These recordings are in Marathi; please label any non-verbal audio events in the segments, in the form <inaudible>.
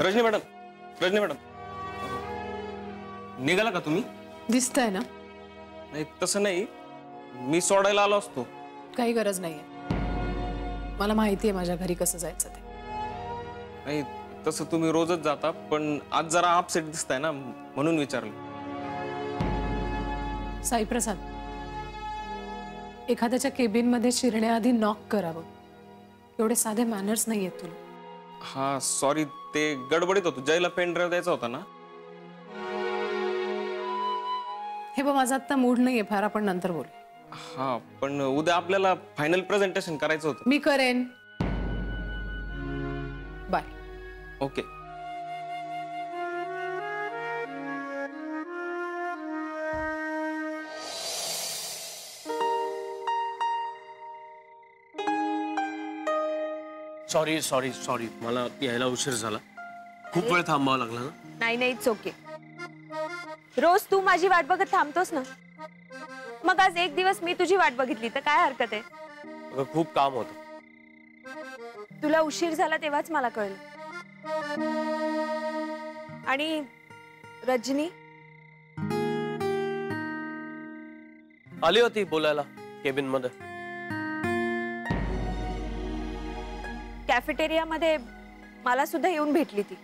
Rajani madam Rajani madam. निघाला का तुम्ही? दिसतंय ना. नाही तसं नाही. मी सोडायला आलो असतो. काही गरज नाहीये. मला माहिती आहे माझ्या घरी कसं जायचं ते. नाही तसं तुम्ही रोजच जाता पण आज जरा अपसेट दिसताय ना म्हणून विचारलं. साईप्रसाद एखाद्याच्या केबिनमध्ये शिरण्याआधी नॉक करावं. एवढे साधे मॅनर्स नाही आहेत तुला. हा सॉरी ते गडबडीत होतो. जयला पेन ड्राईव्ह द्यायचा होता ना? हे बघ माझा आत्ता मूड नाहीये फार आपण नंतर बोलू. हा पण उद्या आपल्याला फायनल प्रेझेंटेशन करायचं होतं. मी करेन. Bye okay sorry sorry sorry मला यायला उशीर झाला. खूप वेळ थांबावा लागला ना? नाही नाही इट्स ओके रोज तू माझी वाट बघत थांबतोस ना? मग आज एक दिवस मी तुझी वाट बघितली तर काय हरकत आहे? अगं, खूप काम होतं. तुला उशीर झाला तेव्हाच मला कळलं. आणि रजनी? आली होती बोलायला केबिनमध्ये. कॅफेटेरियामध्ये मला सुद्धा येऊन भेटली ती.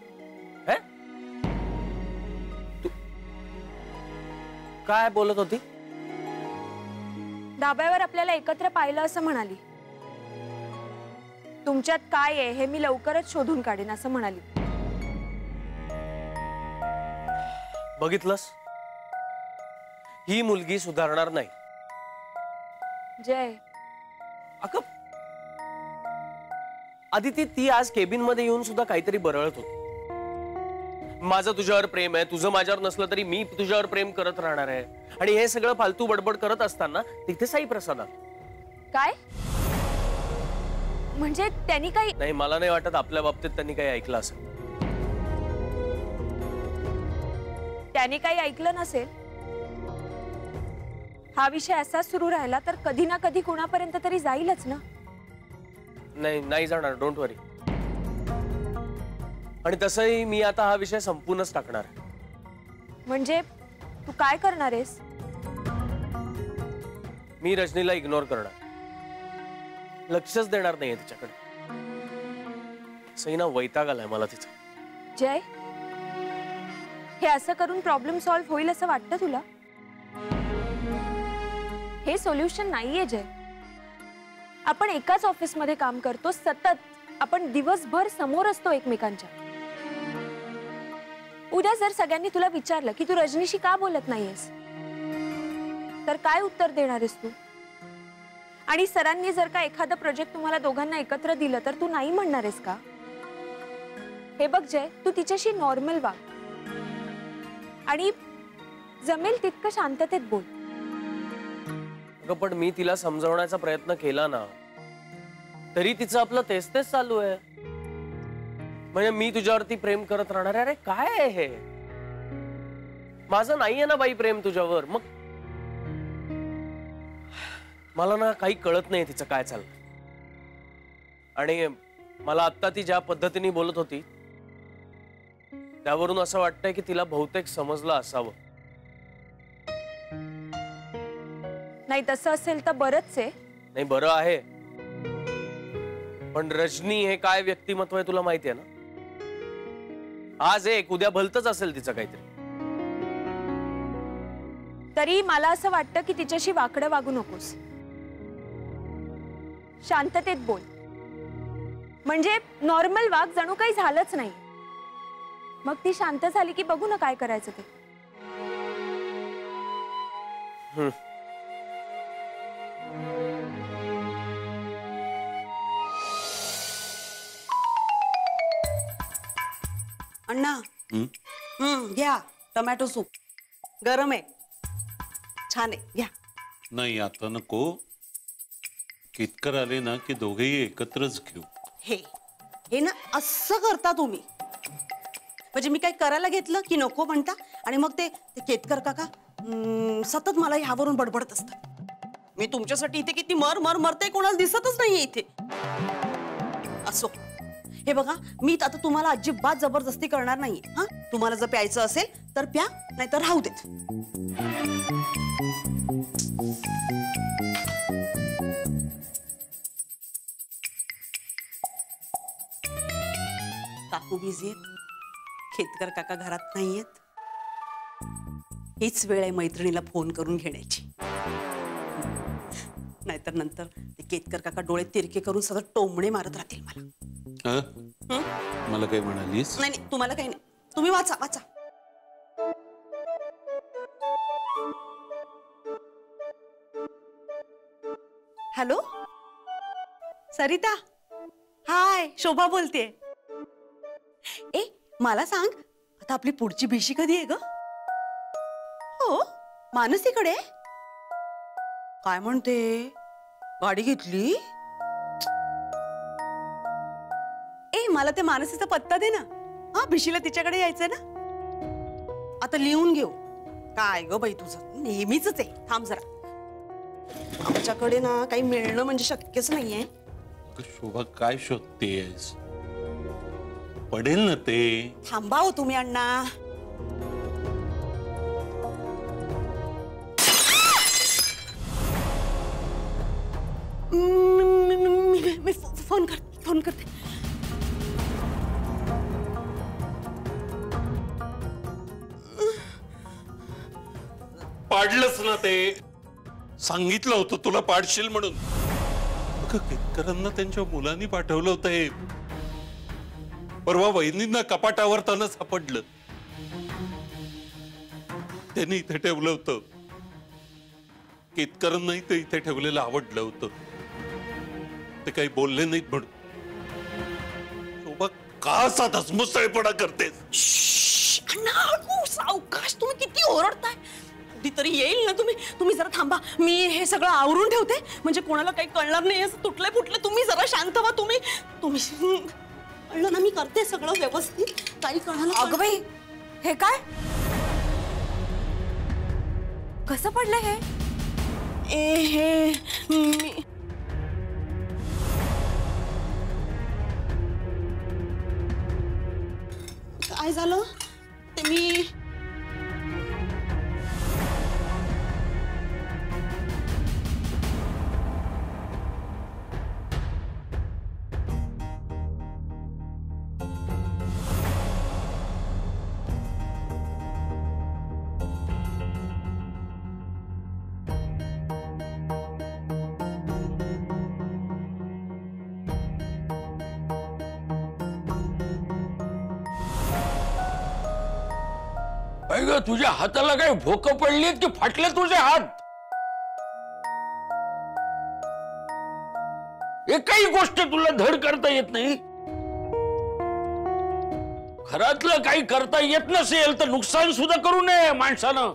हे? तू काय बोलत होती? धाब्यावर आपल्याला एकत्र पाहिलं असं म्हणाली. तुमच्यात काय आहे हे मी लवकरच शोधून काढेन असं म्हणाली. बघितलंस? ही मुलगी सुधारणार नाही. जय. अगं आदिती ती आज केबिन मध्ये येऊन सुद्धा काहीतरी बरळत होती. माझं तुझ्यावर प्रेम आहे तुझं माझ्यावर नसलं तरी मी तुझ्यावर प्रेम करत राहणार आहे. आणि हे सगळं फालतू बडबड करत असताना तिथे साई प्रसाद. काय? म्हणजे त्यांनी काही नाही मला नाही वाटत आपल्या बाबतीत त्यांनी काही ऐकलं असेल. त्याने काही ऐकलं नसेल? हा विषय असाच सुरू राहिला तर कधी ना कधी कुणापर्यंत तरी जाईलच ना. नाही नाही जाणार डोंट वरी आणि तसंही मी आता हा विषय संपूनच टाकणार. म्हणजे तू काय करणार आहेस? मी रजनीला इग्नोर करणार. लक्षच देणार नाहीये तिच्याकडे. सही ना वैताग आलाय मला तिचा. जय? हे असं करून प्रॉब्लेम सॉल्व्ह होईल असं वाटतं तुला? हे सोल्युशन नाहीये जय. आपण एकाच ऑफिसमध्ये काम करतो सतत. आपण दिवसभर समोर असतो एकमेकांच्या. उद्या जर सगळ्यांनी तुला विचारलं की तू रजनीशी का बोलत नाहीयेस? तर काय उत्तर देणार आहेस तू? आणि सरांनी जर का एखादं प्रोजेक्ट तुम्हाला दोघांना एकत्र दिलं तर तू नाही म्हणणार आहेस का? हे बघ जय तू तिच्याशी नॉर्मल वाग. आणि जमेल तितकं शांततेत बोल. अगं पण मी तिला समजवण्याचा प्रयत्न केला ना तरी तिचं आपलं तेच तेच चालू आहे. म्हणजे मी तुझ्यावरती प्रेम करत राहणार अरे काय आहे हे? माझं नाहीये ना बाई प्रेम तुझ्यावर. मग मला ना काही कळत नाही तिचं काय चाललं आणि मला आत्ता ती ज्या पद्धतीने बोलत होती त्यावरून असं वाटतंय की तिला बहुतेक समजलं असावं. नाही तसं असेल तर बरंच आहे. नाही बरं आहे. पण रजनी हे काय व्यक्तिमत्व आहे तुला माहिती आहे ना? आज एक उद्या भलतच असेल तिचं काहीतरी. तरी मला असं वाटतं की तिच्याशी वाकडं वागू नकोस. शांततेत बोल. म्हणजे नॉर्मल वाग जणू काही झालंच नाही. मग ती शांत झाली की बघू ना काय करायचं ते. हम्म. घ्या. Tomato soup. गरम आहे. छान आहे. घ्या. नाही आता नको. कितकर आले ना की दोघेही एकत्रच घेऊ. हे. हे ना असं करता तुम्ही. म्हणजे मी काय करायला घेतलं की नको म्हणता? आणि मग ते ते केतकर काका हम्म, सतत मला ह्यावरून बडबडत असतात. मी तुमच्यासाठी इथे किती मर मर मरते कोणाला दिसतच नाहीये इथे. असो. हे बघा मी आता तुम्हाला अजिबात जबरदस्ती करणार नाहीये. हा? तुम्हाला जर प्यायचं असेल तर प्या नाहीतर राहू देत. काकू बिझी आहेत. खेतकर काका घरात नाहीयेत. हीच वेळ आहे मैत्रिणीला फोन करून घेण्याची. नाहीतर नंतर ते केतकर काका डोळे तिरके करून सगळं टोमणे मारत राहतील मला. हं? मला काही म्हणालीस? नाही नाही तुम्हाला काही नाही. तुम्ही वाचा वाचा. हॅलो? सरिता? हाय शोभा बोलते ए मला सांग आता आपली पुढची भिशी कधी आहे ग? हो मानसीकडे काय म्हणते? गाडी घेतली? मला ते मानसीचा पत्ता दे ना हा भिशीला तिच्याकडे यायचंय ना आता लिहून घेऊ काय ग बाई तुझं नेहमीच आहे थांब जरा आमच्याकडे ना काही मिळणं म्हणजे शक्यच नाहीये शोभा काय शोधतेस पडेल ना ते थांबा हो तुम्ही अण्णा मी- फोन कर पाडलंच ना ते. सांगितलं होतं तुला पाडशील म्हणून. केतकरांना त्यांच्या मुलांनी पाठवलं होतं हे. परवा वहिनींना कपाटावरताना सापडलं. त्यांनी इथे ठेवलं होतं. केतकरांनाही ते इथे ठेवलेलं आवडलं होतं. ते काही बोलले नाहीत म्हणून. का असा धसमुसळपणा करतेस? अवकाश सावकाश तुम्ही किती ओरडताय. कधीतरी येईल ना तुम्ही? तुम्ही जरा थांबा. मी हे सगळं आवरून ठेवते. म्हणजे कोणाला काही कळणार नाही. असं तुटले फुटले तुम्ही जरा शांत व्हा तुम्ही. तुम्ही कळलं ना मी करते सगळं व्यवस्थित. काही कळलं अगं बाई हे काय? कसं पडलं हे? ए हे मी काय ग तुझ्या हाताला काय भोक पडलीत की फाटले तुझे हात एकही गोष्ट तुला धड करता येत नाही। घरातलं काही करता येत नसेल तर नुकसान सुद्धा करू नये माणसानं।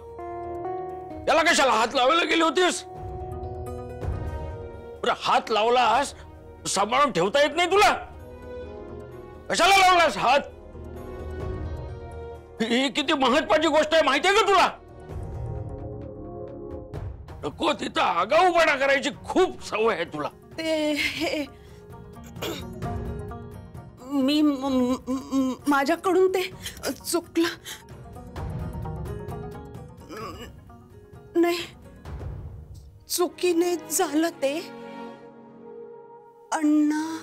त्याला कशाला हात लावायला गेली होतीस? हात लावलास, सांभाळून नाही तुला? कशाला लावलास हात? ही किती महत्वाची गोष्ट आहे माहितीये का तुला? नको तिथं आगाऊपणा करायची खूप सवय आहे तुला. ते हे मी म- म- माझ्याकडून ते चुकलं. नाही चुकीने झालं ते. अण्णा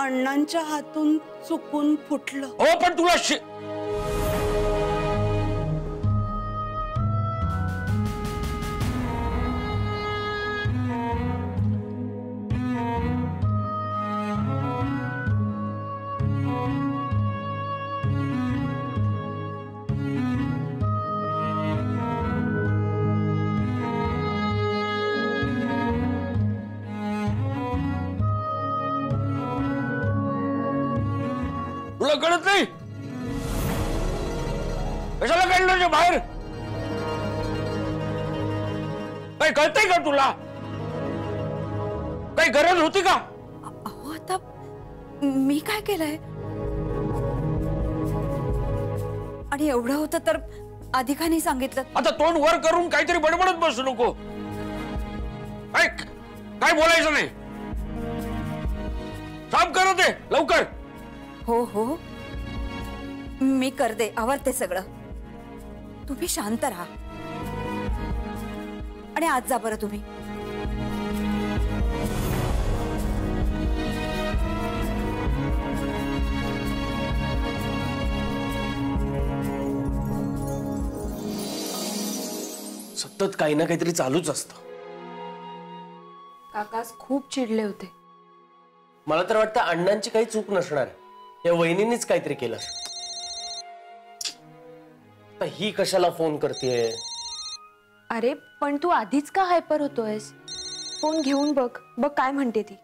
अण्णांच्या हातून चुकून फुटलं. हो पण तुला शि- तुला कळत नाही? कशाला काढलं बाहेर? काही कळतंय का तुला? काही गरज होती का? अहो आता मी काय केलंय? आणि एवढं होतं तर अधिकाने सांगितलं. आता तोंड वर करून काहीतरी बडबडत बसू नको. काय काय बोलायचं नाही? साफ करा ते लवकर. हो हो. मी करते आवडते सगळं. तुम्ही शांत राहा. आणि आज जा बरं तुम्ही. सतत काही ना काहीतरी चालूच असतं. काकाच खूप चिडले होते. मला तर वाटतं अण्णांची काही चूक नसणार आहे. या वहिनींनीच काहीतरी केलं. आता ही कशाला फोन करतेय? अरे पण तू आधीच का हायपर होतोयस? फोन घेऊन बघ बघ काय म्हणते ती.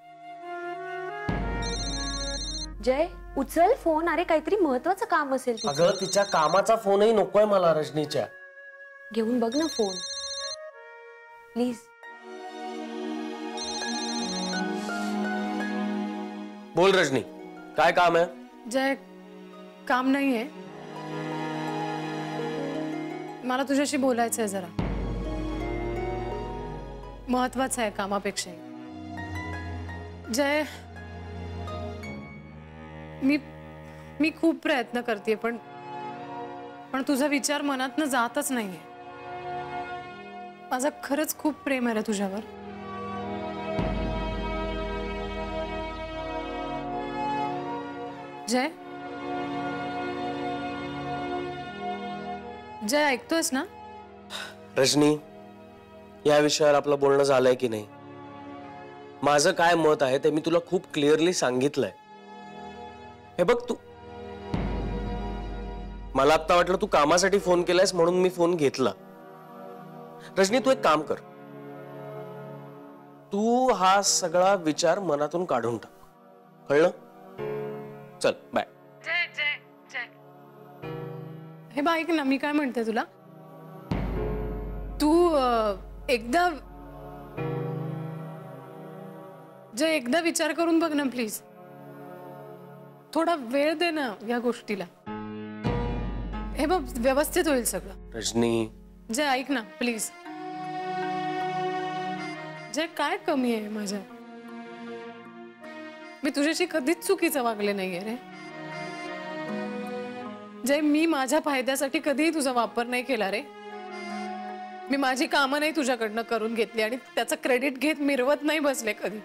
जय उचल फोन अरे काहीतरी महत्वाचं काम असेल तिचं. अगं तिच्या कामाचा फोनही नकोय मला रजनीच्या. घेऊन बघ ना फोन प्लीज बोल रजनी. काय काम आहे? जय काम नाही आहे मला तुझ्याशी बोलायचं आहे जरा. महत्वाचं आहे कामापेक्षाही. जय मी मी खूप प्रयत्न करते पण पण तुझा विचार मनातनं जातच नाहीये. माझा खरंच खूप प्रेम आहे रे तुझ्यावर. जय। जय ऐकतोयस ना? रजनी या विषयावर आपलं बोलणं झालंय की नाही? माझं काय मत आहे ते मी तुला खूप क्लिअरली सांगितलंय. हे बघ तू. मला आता वाटलं तू कामासाठी फोन केलायस म्हणून मी फोन घेतला. रजनी तू एक काम कर. तू हा सगळा विचार मनातून काढून टाक. कळलं? चल बाय जय जय जय. हे बा ऐक ना मी काय म्हणते तुला? तू एकदा जय एकदा विचार करून बघ ना प्लीज थोडा वेळ दे ना या गोष्टीला. हे बघ व्यवस्थित होईल सगळं. रजनी. जय ऐक ना प्लीज जय काय कमी आहे माझ्या मी तुझ्याशी कधीच चुकीचं वागले नाहीये रे. जय मी माझ्या फायद्यासाठी कधीही तुझा वापर नाही केला रे. मी माझी कामं नाही तुझ्याकडनं करून घेतली आणि त्याचं क्रेडिट घेत मिरवत नाही बसले कधी.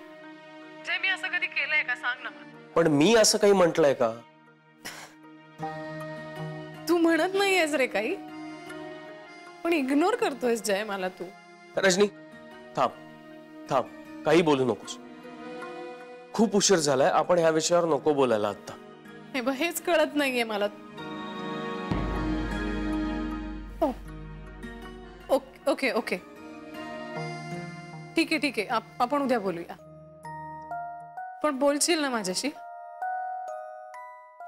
जय मी असं कधी केलंय का? सांग ना पण मी असं काही म्हटलंय का? तू म्हणत नाहीयेस रे काही. पण इग्नोर करतोयस जय मला तू. रजनी थांब. थांब. काही बोलू नकोस. खूप उशीर झालाय. आपण ह्या विषयावर नको बोलायला आता. हे बघ हेच कळत नाहीये मला. ओ. ओक- ओके ओके. ठीक आहे ठीक आहे. आप- आपण उद्या बोलूया. पण बोलशील ना माझ्याशी?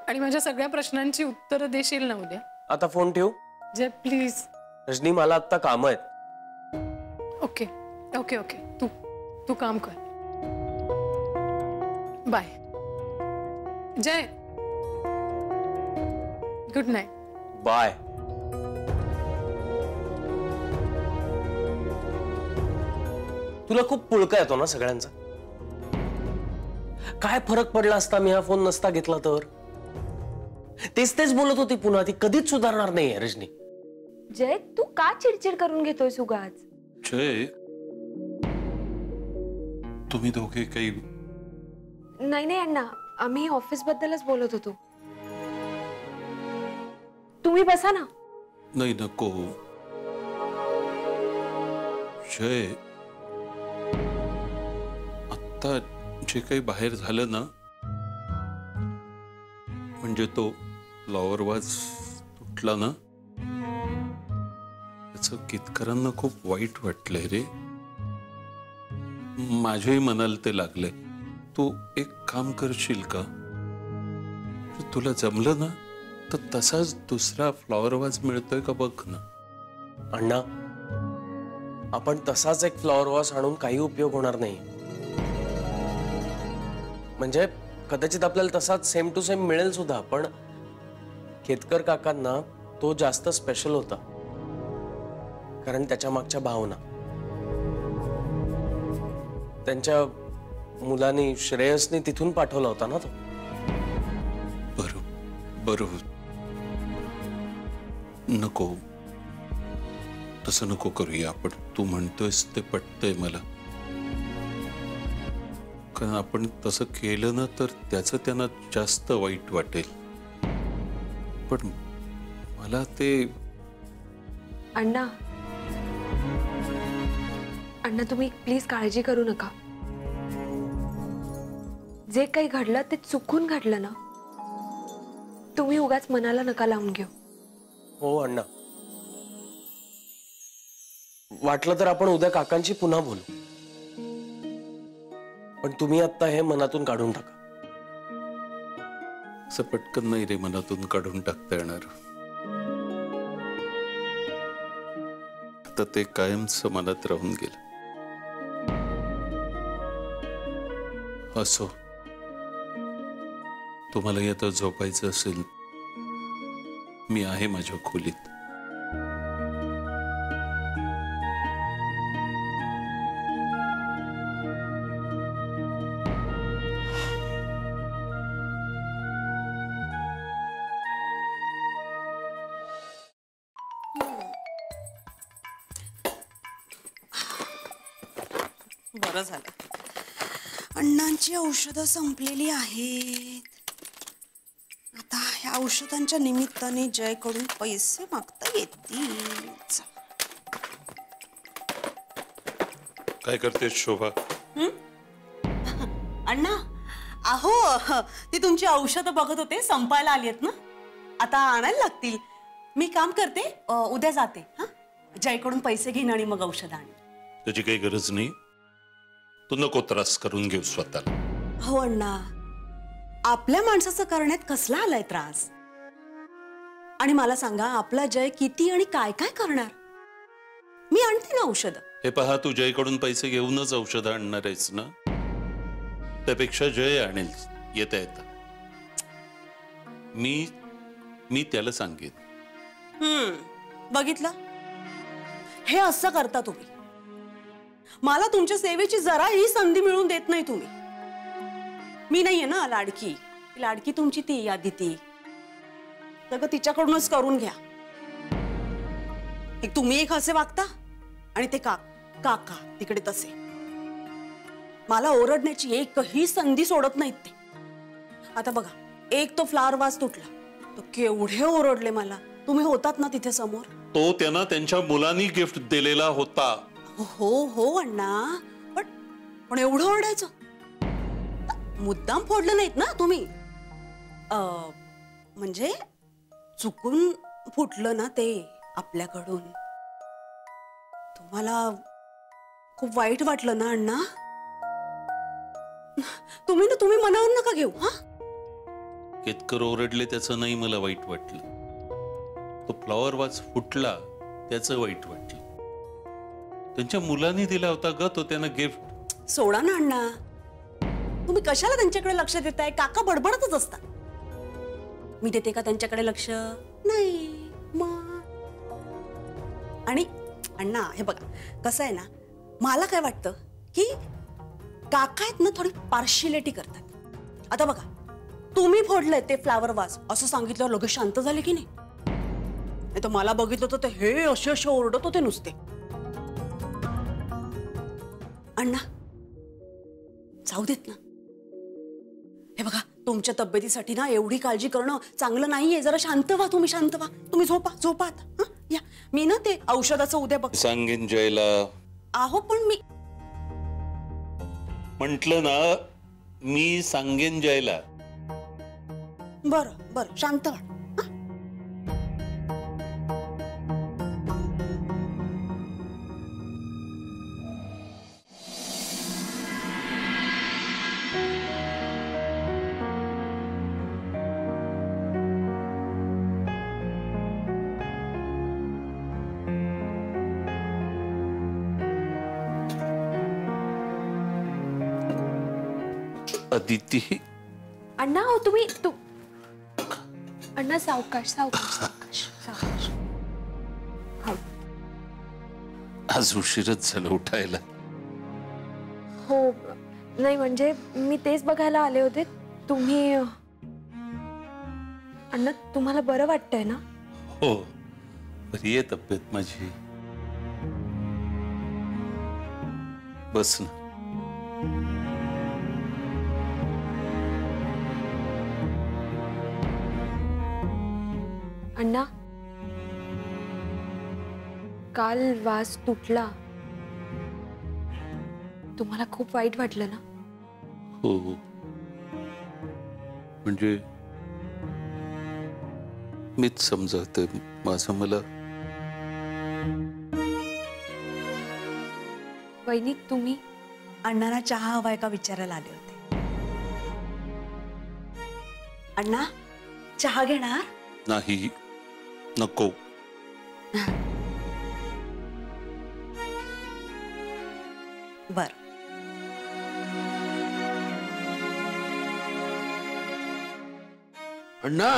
आणि माझ्या सगळ्या प्रश्नांची उत्तरं देशील ना उद्या? आता फोन ठेव? जे प्लीज. रजनी मला आता काम आहेत. Okay okay okay. तू तू काम कर. बाय. जय. Good night bye. तुला खूप पुळका येतो ना सगळ्यांचा? काय फरक पडला असता मी हा फोन नसता घेतला तर? तेच तेच बोलत होती पुन्हा ती कधीच सुधारणार नाहीये रजनी. जय तू का चिडचिड करून घेतोय सुगाज जय तुम्ही दोघे काही नाही नाही अण्णा. आम्ही ऑफिस बद्दलच बोलत होतो. तुम्ही बसा ना. नाही नको. जय आत्ता जे काही बाहेर झालं ना म्हणजे तो फ्लॉवर वाज तुटला ना त्याच कितकरांना खूप वाईट वाटलंय रे. माझ्याही मनाला ते लागलंय. तू एक काम करशील का? तुला जमलं ना तर तसाच दुसरा फ्लॉवर वाज मिळतोय का बघ ना. अण्णा आपण तसाच एक फ्लॉवर वॉस आणून काही उपयोग होणार नाही. म्हणजे कदाचित आपल्याला तसाच सेम टू सेम मिळेल सुद्धा पण केतकर काकांना तो जास्त स्पेशल होता. कारण त्याच्या मागच्या भावना. त्यांच्या मुलानी श्रेयसने तिथून पाठवला होता ना तो? बरं बरं नको. तसं नको करूया आपण. तू म्हणतोयस ते पटतंय मला. कारण आपण तसं केलं ना तर त्याचं त्यांना जास्त वाईट वाटेल. पण मला ते अण्णा. अण्णा तुम्ही प्लीज काळजी करू नका. जे काही घडलं ते चुकून घडलं ना तुम्ही उगाच मनाला नका लावून घेऊ. हो अण्णा. वाटलं तर आपण उद्या काकांशी पुन्हा बोलू. पण तुम्ही आता हे मनातून काढून टाका. असं पटकन नाही रे मनातून काढून टाकता येणार. आता ते कायमच मनात राहून गेलं. असो. तुम्हाला आता झोपायचं असेल मी आहे माझ्या खोलीत. बरं झालं. अण्णांची औषधं संपलेली आहेत. औषधांच्या निमित्ताने जयकडून पैसे मागता येतील. काय करते शोभा? <laughs> अण्णा अहो ती तुमची औषधं बघत होते संपायला आली आहेत ना? आता आणायला लागतील. मी काम करते अ, उद्या जाते हा? जयकडून पैसे घेईन आणि मग औषधं आण त्याची काही गरज नाही. तू नको त्रास करून घेऊ स्वतःला. हो अण्णा आपल्या माणसाचं करण्यात कसला आलाय त्रास? आणि मला सांगा आपला जय किती आणि काय काय करणार? मी आणते ना औषध. हे पहा तू जयकडून पैसे घेऊनच औषधं आणणार आहेस ना? त्यापेक्षा जय आणेल येता येता. मी मी त्याला सांगेन. हम्म बघितलं? हे असं करता तुम्ही. मला तुमच्या सेवेची जराही संधी मिळून देत नाही तुम्ही. मी नाहीये ना लाडकी. लाडकी तुमची ती यादी ती सगळं तिच्याकडूनच करून घ्या. एक तुम्ही एक असे वागता आणि ते का काका तिकडे तसे. मला ओरडण्याची एकही संधी सोडत नाहीत ते. आता बघा एक तो फ्लावर वास तुटला. तो केवढे ओरडले मला. तुम्ही होतात ना तिथे समोर? तो त्यांना त्यांच्या मुलांनी गिफ्ट दिलेला होता. हो हो अण्णा. पण पण एवढं ओरडायचं? मुद्दाम फोडलं नाहीत ना तुम्ही? अं, म्हणजे चुकून फुटलं ना ते आपल्याकडून. तुम्हाला खूप वाईट वाटलं ना अण्णा? तुम्ही ना तुम्ही मनावर नका घेऊ हा? केतकर ओरडले त्याचं नाही मला वाईट वाटलं. तो फ्लॉवर वाज फुटला त्याचं वाईट वाटलं. त्यांच्या मुलांनी दिला होता ग तो त्यांना गिफ्ट. सोडा ना अण्णा. तुम्ही कशाला त्यांच्याकडे लक्ष देताय? काका बडबडतच असतात. मी देते का त्यांच्याकडे लक्ष? नाही मग आणि अण्णा हे बघा कसं आहे ना मला काय वाटतं की काका आहेत ना थोडी पार्शिलिटी करतात. आता बघा तुम्ही फोडलंय ते फ्लावर वास असं सांगितल्यावर लगेच शांत झाले की नाही? नाही तर मला बघितलं तर ते हे असे असे ओरडत होते नुसते. अण्णा जाऊ देत ना. हे बघा तुमच्या तब्येतीसाठी ना एवढी काळजी करणं चांगलं नाहीये. जरा शांत व्हा तुम्ही शांत व्हा. तुम्ही झोपा झोपा आता. हं? या. मी ना ते औषधाचं उद्या बघ सांगेन जयला. आहो पण मी म्हंटल ना मी सांगेन जयला. बरं बरं. शांत व्हा. अदिती. अण्णा हो तुम्ही तू अण्णा सावकाश सावकाश सावकाश सावकाश. हो. आज उशीरच झालं उठायला. हो नाही म्हणजे मी तेच बघायला आले होते. तुम्ही अण्णा तुम्हाला बरं वाटतंय ना? हो बरी आहे तब्येत माझी. बस ना. अण्णा काल वास तुटला। तुम्हाला खूप वाईट वाटलं ना? हो हो. म्हणजे मीच समजवते. माझं मला वहिनी तुम्ही? अण्णांना चहा हवाय का विचारायला आले होते? अण्णा चहा घेणार? नाही. नको. बर. अण्णा!